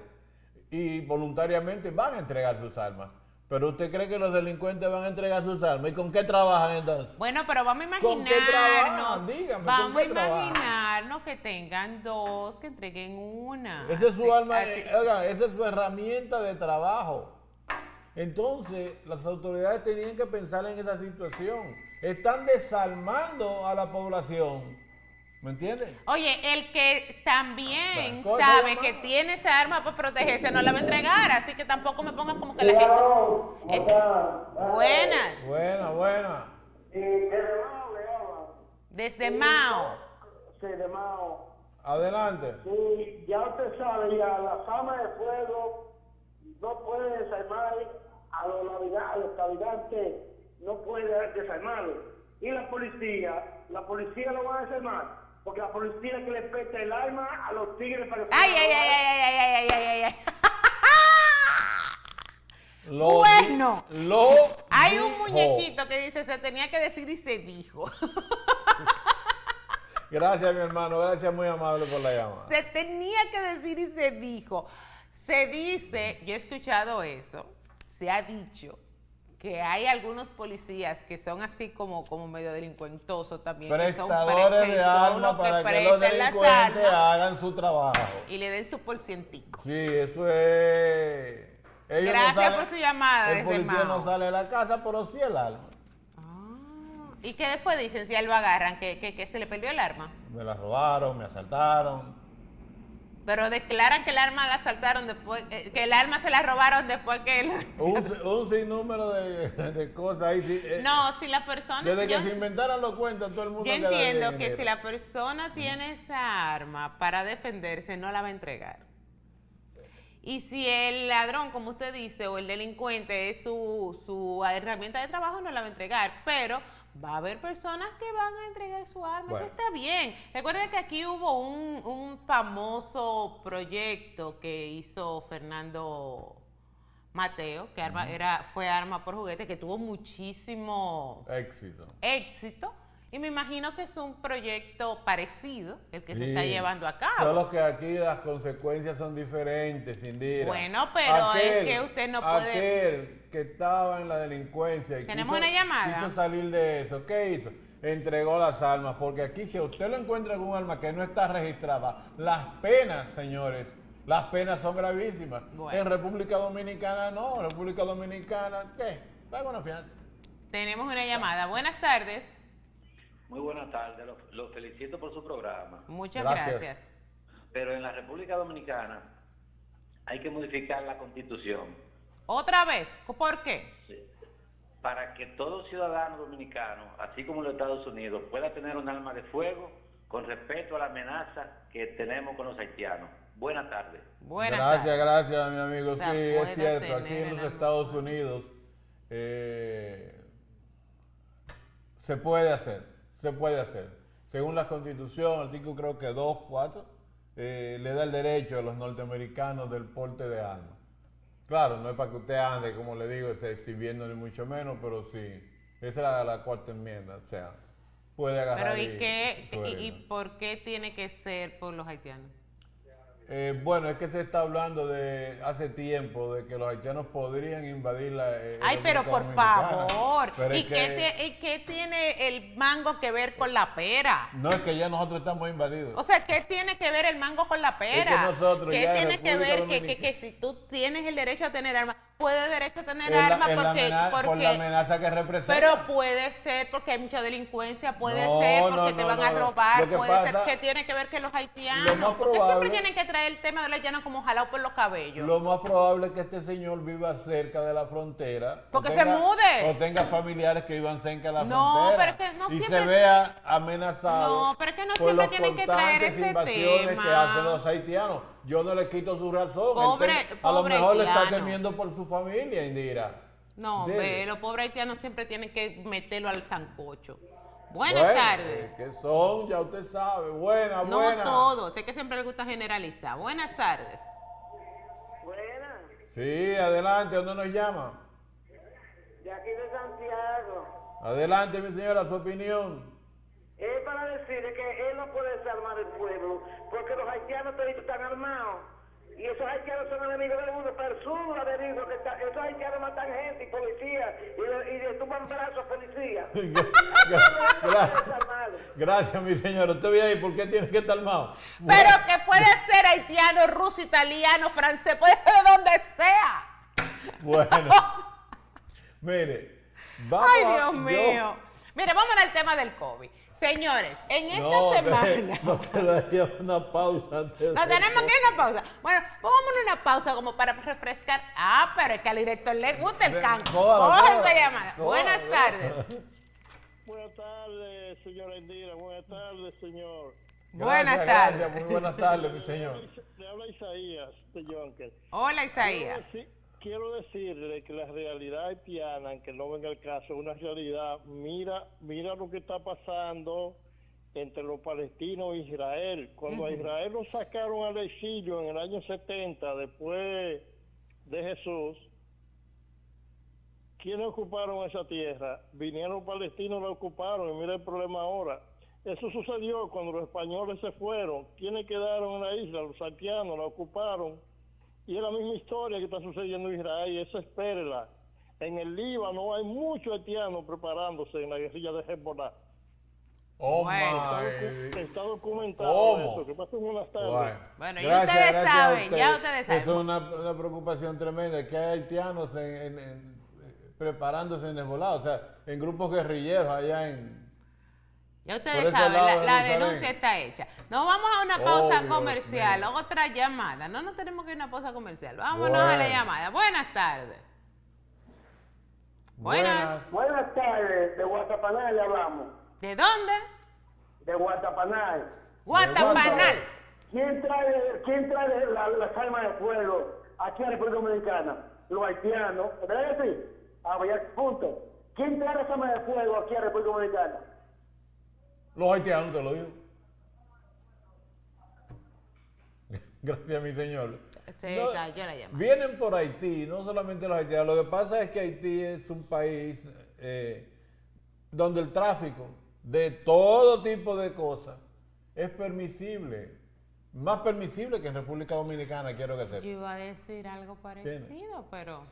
y voluntariamente van a entregar sus armas. Pero usted cree que los delincuentes van a entregar sus armas. ¿Y con qué trabajan entonces? Bueno, pero vamos a ¿Con qué imaginarnos. trabajan? Dígame, ¿con vamos a trabajan? imaginarnos que tengan dos, que entreguen una. Esa es su Así- arma, esa es su herramienta de trabajo. Entonces, las autoridades tenían que pensar en esa situación. Están desarmando a la población. ¿Me entienden? Oye, el que también Bueno, ¿cómo se sabe que tiene esa arma para protegerse no la va a entregar, así que tampoco me pongan como que la gente... Es- Buenas, Buena, buena. desde Mao. Sí, de Mao. Adelante. Sí, ya usted sabe, ya las armas de fuego no pueden desarmar a los, naviga- a los cavidantes, no puede desarmarlos. Y la policía, la policía lo va a desarmar, porque la policía es que le peta el arma a los tigres para que... Ay, ay, ay, ay, ay, ay, ay, ay, ay, ay. Lo Bueno. di- lo Hay un muñequito que dice se tenía que decir y se dijo. Gracias, mi hermano. Gracias, muy amable por la llamada. Se tenía que decir y se dijo. Se dice, yo he escuchado eso, se ha dicho que hay algunos policías que son así como, como medio delincuentosos también. que son Prestadores que de son armas los para que los prestan las delincuentes armas hagan su trabajo. y le den su porcientico. Sí, eso es. ellos no Gracias salen- por su llamada El desde policía Mao. no sale de la casa, pero sí el arma. ¿Y que después dicen si a él lo agarran? ¿Que, que, que se le perdió el arma? Me la robaron, me asaltaron. Pero declaran que el arma la saltaron después, eh, que el arma se la robaron después que él... Un, un sinnúmero de, de cosas ahí. sí, eh, No, si la persona... Desde que se inventaran los cuentos, todo el mundo Yo entiendo que si la persona tiene esa arma para defenderse, no la va a entregar. Y si el ladrón, como usted dice, o el delincuente es su, su herramienta de trabajo, no la va a entregar. Pero va a haber personas que van a entregar su arma. Bueno. Eso está bien. Recuerden que aquí hubo un, un famoso proyecto que hizo Fernando Mateo, que arma, era, fue arma por juguete, que tuvo muchísimo Éxito. éxito. Y me imagino que es un proyecto parecido el que se está llevando a cabo. Solo que aquí las consecuencias son diferentes, Indira. Bueno, pero es que usted no puede- Aquel que estaba en la delincuencia y ¿Tenemos quiso- una llamada? quiso salir de eso, ¿qué hizo? Entregó las armas, porque aquí si usted lo encuentra con un arma que no está registrada, las penas, señores, las penas son gravísimas. Bueno. En República Dominicana no, en República Dominicana, ¿qué? Paga una fianza. Tenemos una llamada. Buenas tardes. Muy buenas tardes, los los felicito por su programa. Muchas gracias. Gracias. Pero en la República Dominicana hay que modificar la constitución Otra vez, ¿por qué? para que todo ciudadano dominicano, así como en los Estados Unidos, pueda tener un arma de fuego con respeto a la amenaza que tenemos con los haitianos. Buenas tardes. gracias, gracias, mi amigo. O sea, sí, es cierto. Aquí en los. Estados Unidos eh, se puede hacer, se puede hacer. Según la Constitución, artículo creo que 2, 4, eh, le da el derecho a los norteamericanos del porte de armas. Claro, no es para que usted ande, como le digo, exhibiendo ni mucho menos, pero sí. Esa es la, la cuarta enmienda, o sea, puede agarrar. Pero ¿y qué? Y, y por qué tiene que ser por los haitianos? Eh, bueno, es que se está hablando de hace tiempo de que los haitianos podrían invadir la. eh, Ay, pero por Dominicana. favor. Pero ¿Y qué, que- tie- y qué tiene el mango que ver con la pera? No es que ya nosotros estamos invadidos. O sea, ¿qué tiene que ver el mango con la pera? nosotros ¿Qué ya tiene que ver que, que, que si tú tienes el derecho a tener armas, puedes derecho a tener la- armas porque, amena- por porque la amenaza que representa. pero puede ser porque hay mucha delincuencia, puede No, ser no, porque te no, van a robar, Lo puede pasa- ser que tiene que ver que los Lo haitianos, más porque siempre tienen que traer el tema de los haitianos como jalado por los cabellos. Lo más probable es que este señor viva cerca de la frontera. Porque se mude. O tenga familiares que vivan cerca de la No, frontera. pero es que no y siempre- se vea amenazado. No, pero es que no siempre tienen que traer ese tema. que hacen los haitianos. Yo no le quito su razón. Pobre- a lo pobre mejor le está haitiano. temiendo por su familia, Indira. No, Dele. hombre, los pobres haitianos siempre tienen que meterlo al sancocho. Buenas Bueno, tardes. eh, ¿Qué son? Ya usted sabe. Buena, No buena. todos, sé que siempre les gusta generalizar. Buenas tardes. Sí, adelante, ¿dónde nos llama? De aquí de Santiago. Adelante, mi señora, su opinión. Es para decirle que él no puede desarmar el pueblo, porque los haitianos toditos están armados. Y esos haitianos son enemigos de uno, personas de uno, que está- esos haitianos matan gente y policía, y le, y le tumban brazos a policía. Gra- Gracias, mi señora. Usted ve ahí, ¿por qué tiene que estar armado? Pero que puede ser haitiano, ruso, italiano, francés, puede ser de donde sea. Bueno. Mire, vamos Ay, a- Dios yo- mío. Mire, vamos al tema del COVID. Señores, en esta no, semana... No, dé una pausa antes No de- tenemos que ir a una pausa. Bueno, pongámonos una pausa como para refrescar. Ah, pero es que al director le gusta el canto. Coge esa llamada. Buenas tardes. Buenas tardes, señora Indira. Buenas tardes, señor. Buenas Gracias, tardes. gracias, muy buenas tardes, mi señor. Le habla Isaías de. Hola, Isaías. Quiero decirle que la realidad haitiana, aunque no venga el caso, es una realidad. Mira, mira lo que está pasando entre los palestinos e Israel. Cuando a. Israel lo sacaron al exilio en el año 70, después de Jesús, ¿quiénes ocuparon esa tierra? Vinieron los palestinos, la ocuparon, y mira el problema ahora. Eso sucedió cuando los españoles se fueron. ¿Quiénes quedaron en la isla? Los haitianos la ocuparon. Y es la misma historia que está sucediendo en Israel, y eso espérela. En el Líbano hay muchos haitianos preparándose en la guerrilla de Hezbollah. Oh, Está, está documentado ¿Cómo? eso. Que pasen unas tardes. Bueno, Bueno, Gracias, y ustedes gracias saben, usted. ya ustedes saben. Eso es una, una preocupación tremenda, que hay haitianos en, en- en- preparándose en Hezbollah, o sea, en grupos guerrilleros allá en... Ya ustedes ese saben, lado la, la denuncia está hecha. Nos vamos a una pausa Oh, Dios comercial, mío. otra llamada. No nos tenemos que ir a una pausa comercial. Vámonos a la llamada. Buenas tardes. Buenas. Buenas tardes, de Guatapanal le hablamos. ¿De dónde? De Guatapanal. Guatapanal. ¿Quién trae, quién trae la- las armas de fuego aquí a República Dominicana? Los haitianos, ¿verdad que sí? Ah, vaya, punto. ¿Quién trae esa arma de fuego aquí a República Dominicana? Los haitianos, te lo digo. Gracias, mi señor. Sí, No, ya, yo la llamo. Vienen por Haití, no solamente los haitianos. Lo que pasa es que Haití es un país eh, donde el tráfico de todo tipo de cosas es permisible. Más permisible que en República Dominicana, quiero que Yo sepa. iba a decir algo parecido, pero.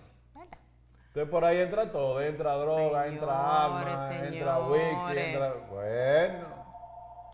Entonces por ahí entra todo, entra droga, entra armas, entra wiki, entra... Bueno.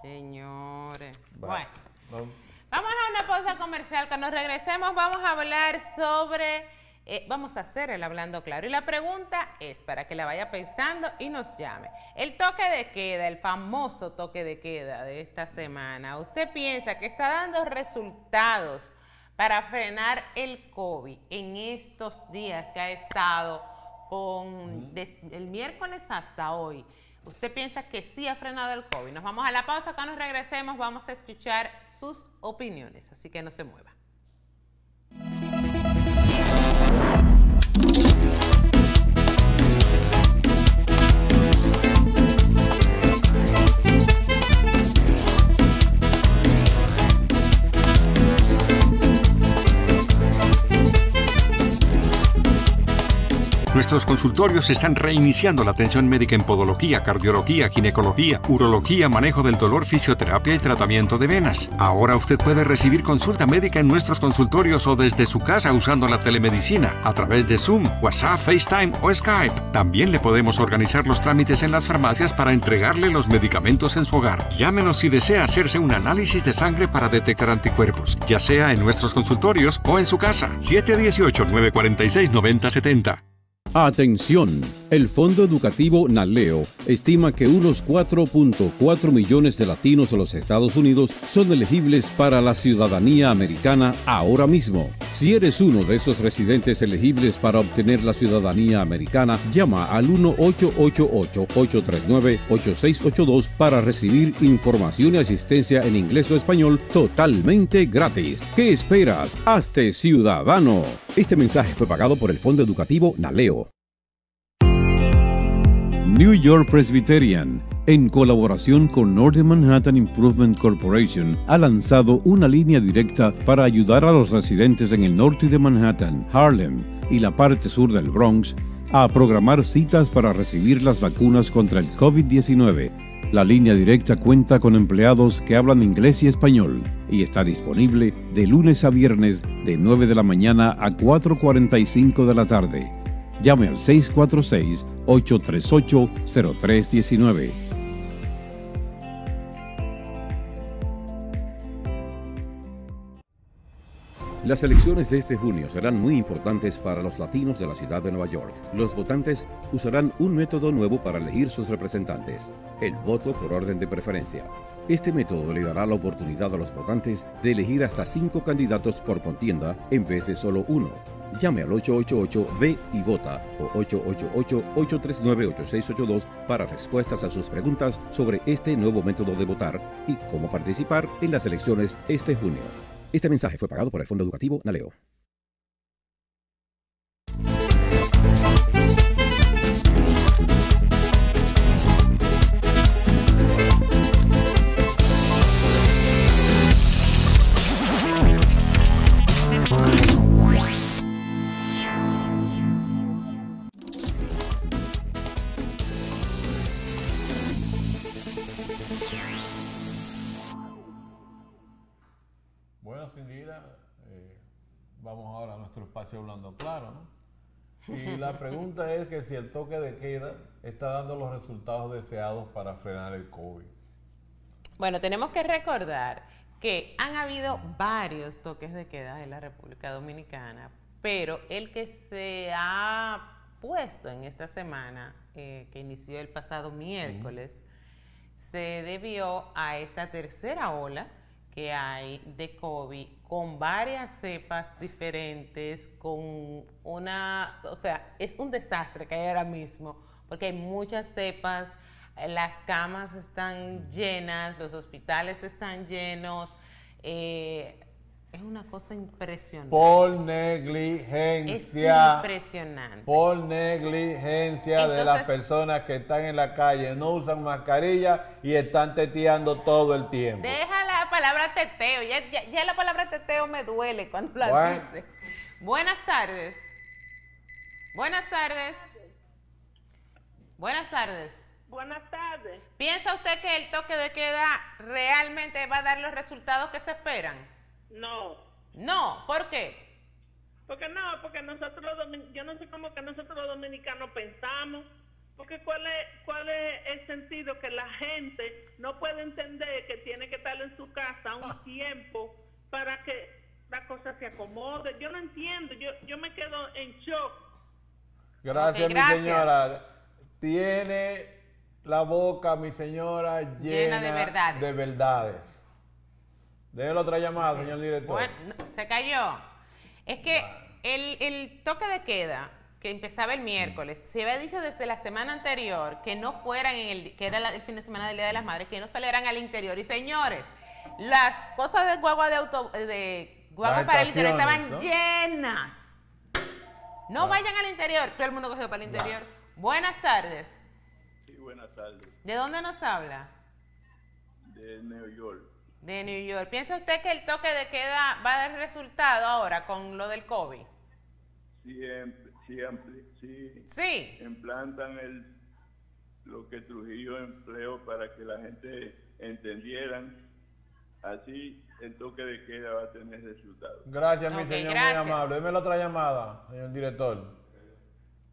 Señores. Bueno. Bueno. no- Vamos a una pausa comercial. Cuando regresemos vamos a hablar sobre, eh, vamos a hacer el hablando claro. Y la pregunta es para que la vaya pensando y nos llame. El toque de queda, el famoso toque de queda de esta semana, ¿usted piensa que está dando resultados para frenar el COVID en estos días que ha estado con desde el miércoles hasta hoy? ¿Usted piensa que sí ha frenado el COVID? Nos vamos a la pausa. Cuando regresemos vamos a escuchar sus opiniones, así que no se mueva. Nuestros consultorios están reiniciando la atención médica en podología, cardiología, ginecología, urología, manejo del dolor, fisioterapia y tratamiento de venas. Ahora usted puede recibir consulta médica en nuestros consultorios o desde su casa usando la telemedicina a través de Zoom, WhatsApp, FaceTime o Skype. También le podemos organizar los trámites en las farmacias para entregarle los medicamentos en su hogar. Llámenos si desea hacerse un análisis de sangre para detectar anticuerpos, ya sea en nuestros consultorios o en su casa. 718-946-9070. Atención, el Fondo Educativo Naleo estima que unos 4.4 millones de latinos de los Estados Unidos son elegibles para la ciudadanía americana ahora mismo. Si eres uno de esos residentes elegibles para obtener la ciudadanía americana, llama al 1-888-839-8682 para recibir información y asistencia en inglés o español totalmente gratis. ¿Qué esperas? Hazte ciudadano. Este mensaje fue pagado por el Fondo Educativo Naleo. New York Presbyterian, en colaboración con Northern Manhattan Improvement Corporation, ha lanzado una línea directa para ayudar a los residentes en el norte de Manhattan, Harlem y la parte sur del Bronx a programar citas para recibir las vacunas contra el COVID-19. La línea directa cuenta con empleados que hablan inglés y español y está disponible de lunes a viernes de 9 de la mañana a 4.45 de la tarde. Llame al 646-838-0319. Las elecciones de este junio serán muy importantes para los latinos de la ciudad de Nueva York. Los votantes usarán un método nuevo para elegir sus representantes, el voto por orden de preferencia. Este método le dará la oportunidad a los votantes de elegir hasta cinco candidatos por contienda en vez de solo uno. Llame al 888-V y vota o 888-839-8682 para respuestas a sus preguntas sobre este nuevo método de votar y cómo participar en las elecciones este junio. Este mensaje fue pagado por el Fondo Educativo Naleo. Vamos ahora a nuestro espacio hablando claro, ¿no? Y la pregunta es que si el toque de queda está dando los resultados deseados para frenar el COVID. Bueno, tenemos que recordar que han habido varios toques de queda en la República Dominicana, pero el que se ha puesto en esta semana, eh, que inició el pasado miércoles, se debió a esta tercera ola que hay de COVID con varias cepas diferentes, con una, o sea, es un desastre que hay ahora mismo, porque hay muchas cepas, eh, las camas están llenas, los hospitales están llenos, eh, Es una cosa impresionante. Por Es negligencia. impresionante. Por negligencia de las personas que están en la calle, no usan mascarilla y están teteando todo el tiempo. Deja la palabra teteo. Ya, ya- ya la palabra teteo me duele cuando la Bueno. dice. Buenas tardes. Buenas tardes. Buenas tardes. Buenas tardes. ¿Piensa usted que el toque de queda realmente va a dar los resultados que se esperan? No. No, ¿por qué? Porque no, porque nosotros los yo no sé cómo que nosotros los dominicanos pensamos. Porque cuál es, cuál es el sentido que la gente no puede entender que tiene que estar en su casa un tiempo para que la cosa se acomode. Yo no entiendo, yo, yo me quedo en shock. Gracias, Ok, mi gracias. señora. Tiene la boca, mi señora, llena, Llena de verdades. de verdades. Déjelo otra llamada, señor director. Bueno, no, se cayó. Es que el, el toque de queda que empezaba el miércoles, se había dicho desde la semana anterior que no fueran en el, que era la- el fin de semana del Día de las Madres, que no salieran al interior. Y señores, las cosas de guagua de auto, de guagua para el interior estaban ¿no? llenas. No vayan al interior, todo el mundo cogió para el interior. Buenas tardes. Sí, buenas tardes. ¿De dónde nos habla? De New York. De New York. ¿Piensa usted que el toque de queda va a dar resultado ahora con lo del COVID? Si, em- si, ampli- si Sí. implantan el, lo que Trujillo empleó para que la gente entendieran, así el toque de queda va a tener resultados. Gracias, mi señor, gracias. muy amable. Deme la otra llamada, señor director.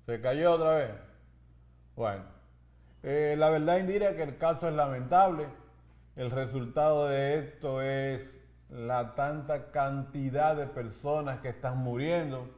¿Se cayó otra vez? Bueno, eh, la verdad, Indira, que el caso es lamentable. El resultado de esto es la tanta cantidad de personas que están muriendo.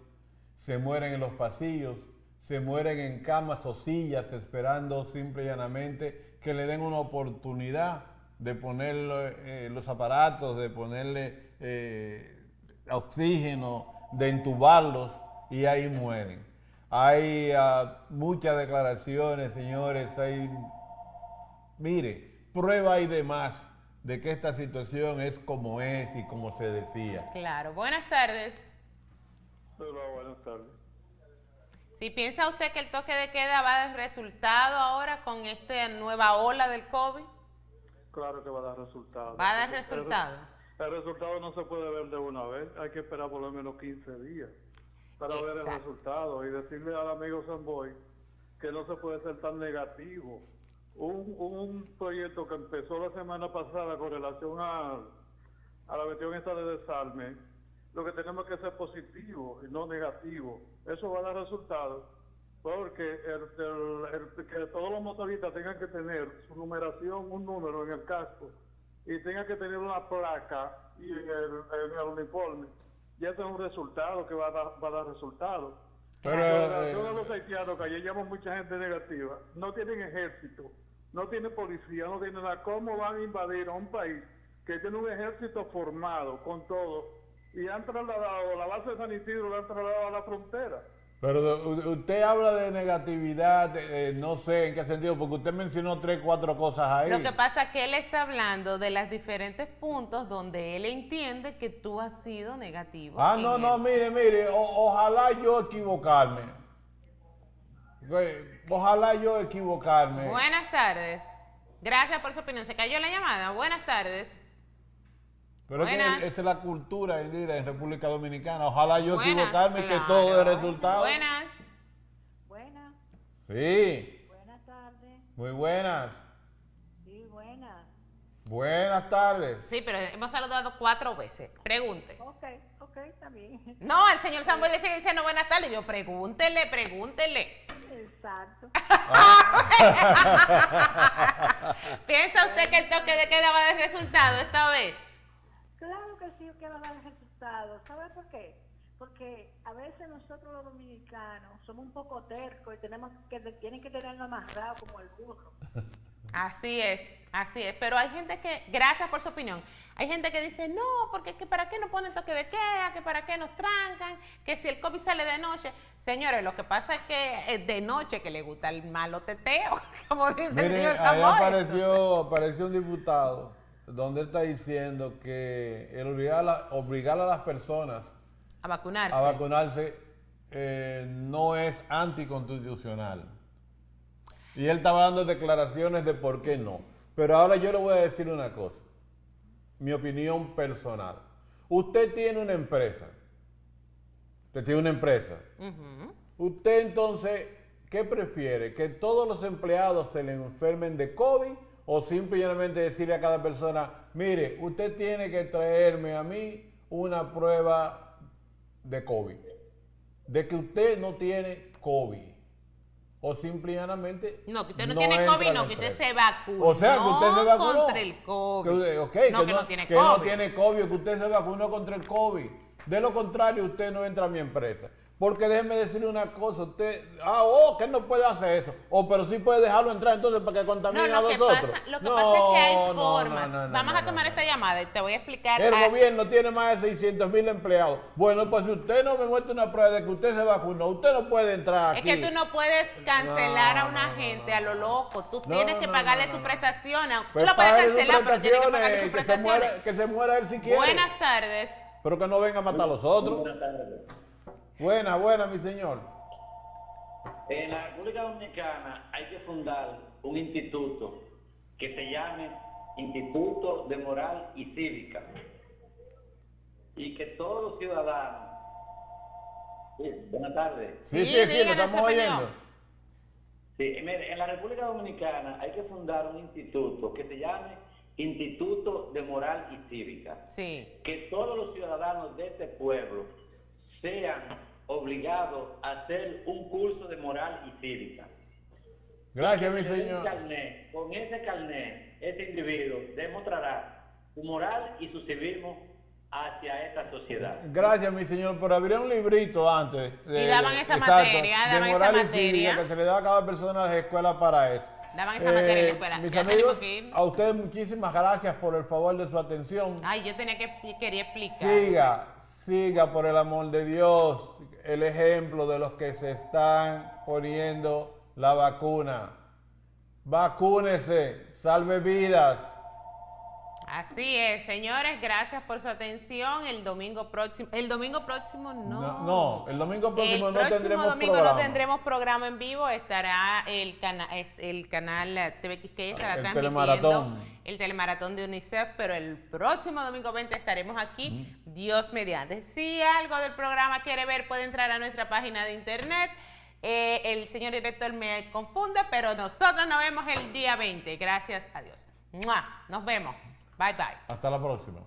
Se mueren en los pasillos, se mueren en camas o sillas esperando simple y llanamente que le den una oportunidad de ponerle eh, los aparatos, de ponerle eh, oxígeno, de entubarlos y ahí mueren. Hay ah, muchas declaraciones, señores, hay, mire, prueba y demás de que esta situación es como es y como se decía. Claro. Buenas tardes. Hola, buenas tardes. Si piensa usted que el toque de queda va a dar resultado ahora con esta nueva ola del COVID, Claro que va a dar resultados. va a dar resultado. El resultado no se puede ver de una vez, hay que esperar por lo menos 15 días para ver el resultado y decirle al amigo Samboy que no se puede ser tan negativo. Un, un proyecto que empezó la semana pasada con relación a, a la cuestión esta de desarme, lo que tenemos que ser positivo y no negativo. Eso va a dar resultados porque el, el- el- que todos los motoristas tengan que tener su numeración, un número en el casco y tengan que tener una placa y en el, en el uniforme. Ya ese es un resultado que va a dar, va a dar resultados. Pero, eh, los haitianos, que allí llama mucha gente negativa, no tienen ejército, no tienen policía, no tienen nada. ¿Cómo van a invadir a un país que tiene un ejército formado con todo y han trasladado la base de San Isidro, la han trasladado a la frontera? Pero u- usted habla de negatividad, eh, no sé en qué sentido, porque usted mencionó tres, cuatro cosas ahí. Lo que pasa es que él está hablando de los diferentes puntos donde él entiende que tú has sido negativo. Ah, no, no, mire, mire, o- ojalá yo equivocarme. Güey, Ojalá yo equivocarme. Buenas tardes. Gracias por su opinión. Se cayó la llamada. Buenas tardes. Pero es que esa es la cultura Indira, en República Dominicana. Ojalá yo Buenas, equivocarme y que todo dé resultado. Buenas. Buenas, Sí, buenas tardes. muy buenas. Sí, buenas. Buenas tardes. Sí, pero hemos saludado cuatro veces. Pregunte. Ok, está bien. No, al señor Samuel le sigue diciendo buenas tardes. Yo pregúntele, pregúntele. Exacto. ¿Piensa usted que el toque de queda va a dar resultado esta vez? Claro que sí, que va a dar resultados. ¿Sabes por qué? Porque a veces nosotros los dominicanos somos un poco tercos y tenemos que tienen que tenerlo amarrado como el burro. Así es, así es. Pero hay gente que, gracias por su opinión, hay gente que dice, no, porque que para qué no ponen toque de queda, que para qué nos trancan, que si el COVID sale de noche. Señores, lo que pasa es que es de noche que le gusta el malo teteo, como dice el señor Samuel. apareció, apareció un diputado donde él está diciendo que el obligar a, la- obligar a las personas A vacunarse. a vacunarse eh, no es anticonstitucional. Y él estaba dando declaraciones de por qué no. Pero ahora yo le voy a decir una cosa, mi opinión personal. Usted tiene una empresa. Usted tiene una empresa. Usted entonces, ¿qué prefiere? ¿Que todos los empleados se le enfermen de COVID o simplemente decirle a cada persona, mire, usted tiene que traerme a mí una prueba de COVID? De que usted no tiene COVID. O simplemente... No, que usted no, tiene entra COVID, no, que usted se vacunó. O sea, que usted se vacunó. contra el COVID. Que usted- ok, no, que, no, tiene que COVID. no tiene COVID, que usted se vacunó contra el COVID. De lo contrario, usted no entra a mi empresa. Porque déjeme decirle una cosa, usted, ah, oh, que él no puede hacer eso. O pero sí puede dejarlo entrar entonces para que No, contamine a lo los que, otros. pasa, lo que No, pasa es que hay no, no, formas. no, no, Vamos no, a tomar esta llamada y te voy a explicar. El a- gobierno tiene más de 600 mil empleados. Bueno, pues si usted no me muestra una prueba de que usted se vacunó, usted no puede entrar Es aquí. que tú no puedes cancelar No, a una gente a lo loco. Tú No, tienes que pagarle no, su prestación. Tú Pues lo puedes cancelar, pero tienes que pagarle sus prestaciones, que se, muera, prestaciones. que se muera él si quiere. Buenas tardes. Pero que no venga a matar a los otros. Buena, buena, mi señor. En la República Dominicana hay que fundar un instituto que se llame Instituto de Moral y Cívica y que todos los ciudadanos. Sí, buenas tardes. Sí, sí, sí, lo estamos oyendo. Sí, mire, en la República Dominicana hay que fundar un instituto que se llame Instituto de Moral y Cívica. Sí. Que todos los ciudadanos de este pueblo sean obligados a hacer un curso de moral y cívica. Gracias, mi señor. carnet, con ese carnet, ese individuo demostrará su moral y su civismo hacia esta sociedad. Gracias, mi señor, por abrir un librito antes. Y daban esa materia, de daban esa moral y materia. cívica que se le daba a cada persona en las escuelas para eso. Daban esa materia en la Eh, escuela. Mis Ya amigos, a ustedes muchísimas gracias por el favor de su atención. Ay, yo tenía que quería explicar. Siga, siga por el amor de Dios el ejemplo de los que se están poniendo la vacuna. Vacúnese, salve vidas. Así es, señores, gracias por su atención. El domingo próximo, el domingo próximo no. No, no, el domingo próximo el no próximo tendremos domingo programa. no tendremos programa en vivo, estará el, cana- el canal eh, TV Quisqueya estará El transmitiendo telemaratón. el telemaratón de UNICEF, pero el próximo domingo 20 estaremos aquí, Dios mediante. Si algo del programa quiere ver, puede entrar a nuestra página de internet. Eh, el señor director me confunde, pero nosotros nos vemos el día 20. Gracias a Dios. ¡Mua! Nos vemos. Bye bye. Hasta la próxima.